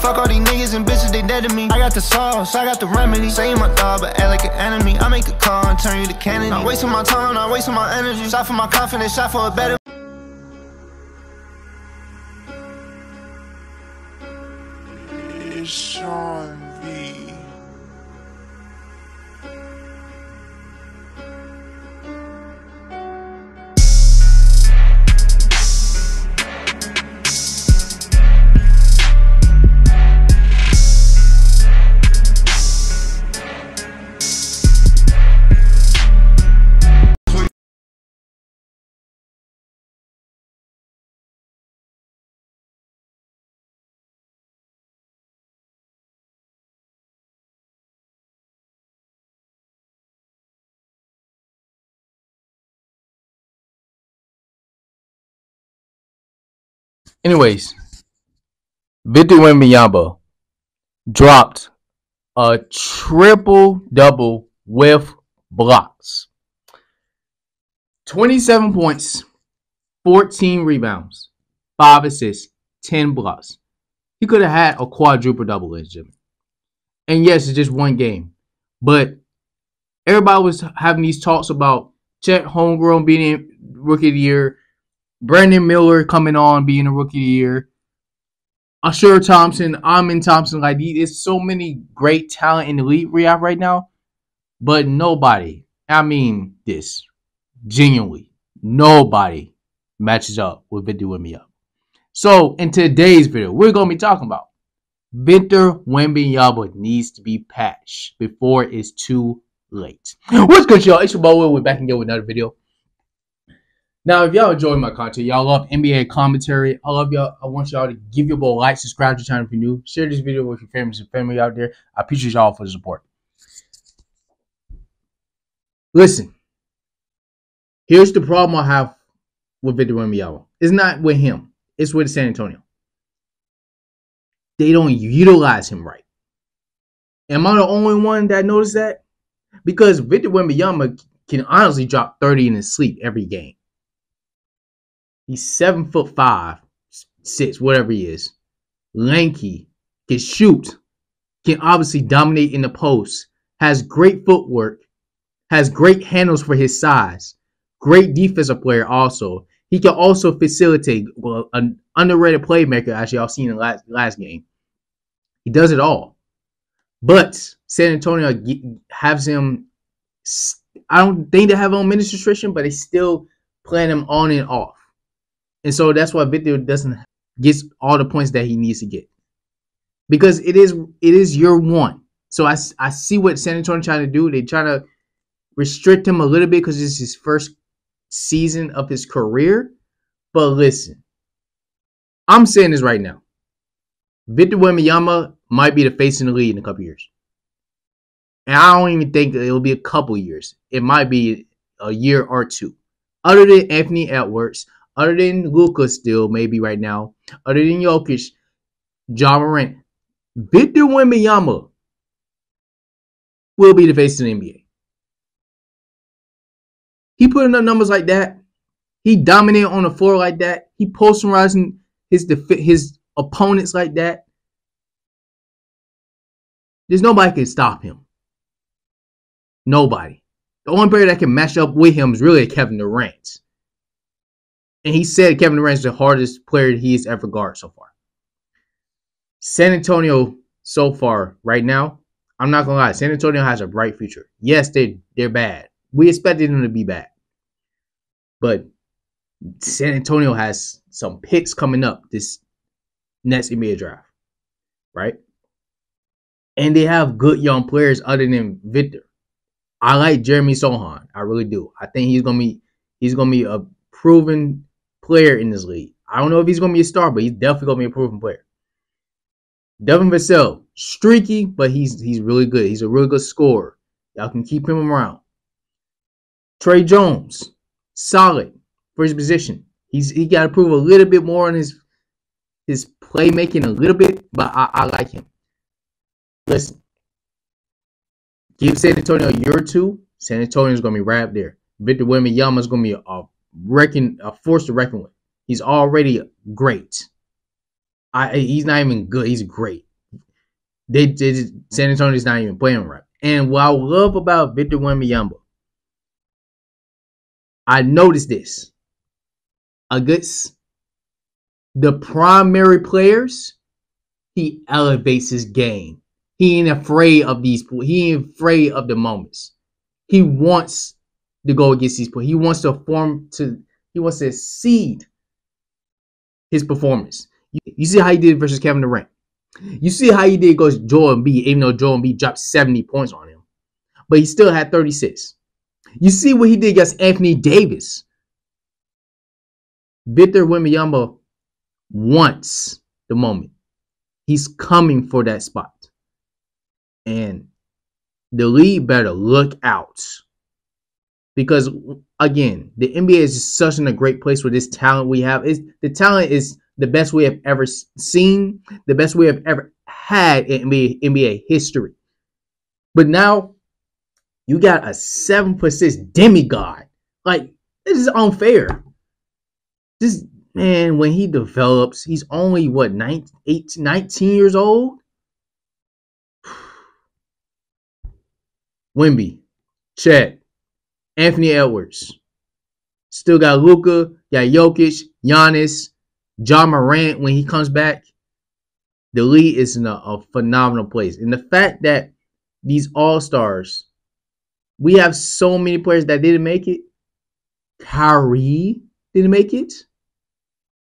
Fuck all these niggas and bitches, they dead to me. I got the sauce, I got the remedy. Say my dog, but act like an enemy. I make a call and turn you to Kennedy. Not wasting my time, not wasting my energy. Shot for my confidence, shot for a better. It's Sean V. Anyways, Victor Wembanyama dropped a triple double with blocks. 27 points, 14 rebounds, 5 assists, 10 blocks. He could have had a quadruple double, ladies and yes, it's just one game. But everybody was having these talks about Chet Holmgren being rookie of the year, Brandon Miller coming on being a rookie of the year. Ausar Thompson, Amen Thompson, like there's so many great talent in the league we have right now, but nobody, I mean this, genuinely, nobody matches up with Victor Wembanyama. So in today's video, we're gonna be talking about Victor Wembanyama needs to be patched before it's too late. What's good, y'all? It's your boy. We're back again with another video. Now, if y'all enjoy my content, y'all love NBA commentary. I love y'all. I want y'all to give your boy a like, subscribe to the channel if you're new, share this video with your friends and family out there. I appreciate y'all for the support. Listen, here's the problem I have with Victor Wembanyama. It's not with him. It's with San Antonio. They don't utilize him right. Am I the only one that noticed that? Because Victor Wembanyama can honestly drop 30 in his sleep every game. He's seven foot five, six, whatever he is. Lanky, can shoot, can obviously dominate in the post, has great footwork, has great handles for his size, great defensive player also. He can also facilitate well, an underrated playmaker, as y'all seen in the last, last game. He does it all. But San Antonio has him. I don't think they have on minutes restriction, but they still playing him on and off. And so that's why Victor doesn't get all the points that he needs to get. Because it is it is year one. So I, I see what San Antonio trying to do. They trying to restrict him a little bit because it's his first season of his career. But listen, I'm saying this right now. Victor Wembanyama might be the face in the league in a couple years. And I don't even think it'll be a couple years. It might be a year or two. Other than Anthony Edwards, other than Luka still, maybe right now, other than Jokic, Ja Morant, Victor Wembanyama will be the face of the NBA. He putting up numbers like that. He dominated on the floor like that. He posterizing his def- his opponents like that. There's nobody can stop him. Nobody. The only player that can match up with him is really Kevin Durant. And he said Kevin Durant's the hardest player he's ever guarded so far. San Antonio, so far, right now, I'm not gonna lie, San Antonio has a bright future. Yes, they they're bad. We expected them to be bad. But San Antonio has some picks coming up this next NBA draft. Right? And they have good young players other than Victor. I like Jeremy Sochan. I really do. I think he's gonna be he's gonna be a proven player in this league. I don't know if he's going to be a star, but he's definitely going to be a proven player. Devin Vassell, streaky, but he's he's really good. He's a really good scorer. Y'all can keep him around. Tre Jones, solid for his position. He's he got to prove a little bit more on his his playmaking a little bit, but I, I like him. Listen, give San Antonio a year or two. San Antonio is going to be right there. Victor Wembanyama is going to be a reckon a force to reckon with. He's already great. I he's not even good. He's great. They did. San Antonio's not even playing right. And what I love about Victor Wembanyama, I noticed this. Against the primary players, he elevates his game. He ain't afraid of these. He ain't afraid of the moments. He wants to go against these people. He wants to form to. He wants to exceed his performance. You, you see how he did versus Kevin Durant. You see how he did against Joel Embiid, even though Joel Embiid dropped 70 points on him. But he still had 36. You see what he did against Anthony Davis. Victor Wembanyama wants the moment. He's coming for that spot. And the league better look out. Because again, the NBA is such in a great place with this talent we have. Is the talent is the best we have ever seen, the best we have ever had in NBA, NBA history. But now you got a seven foot six demigod. Like, this is unfair. This man, when he develops, he's only what 19, 18, 19 years old. Wemby, Chet, Anthony Edwards. Still got Luka, got Jokic, Giannis, Ja Morant when he comes back. The league is in a, a phenomenal place. And the fact that these all stars, we have so many players that didn't make it. Kyrie didn't make it.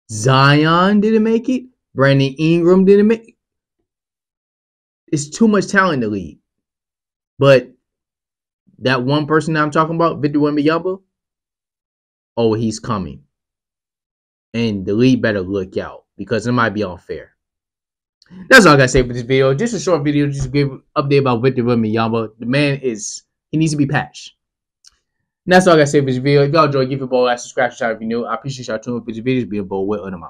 Zion didn't make it. Brandon Ingram didn't make it. It's too much talent in the league. But that one person that I'm talking about, Victor Wembanyama, oh, he's coming. And the league better look out because it might be unfair. That's all I gotta say for this video. Just a short video, just give update about Victor Wembanyama. The man is he needs to be patched. And that's all I gotta say for this video. If y'all enjoyed, give it a ball, like, subscribe, channel if you're new. I appreciate y'all tuning in for this video. Be a well, and I'm out.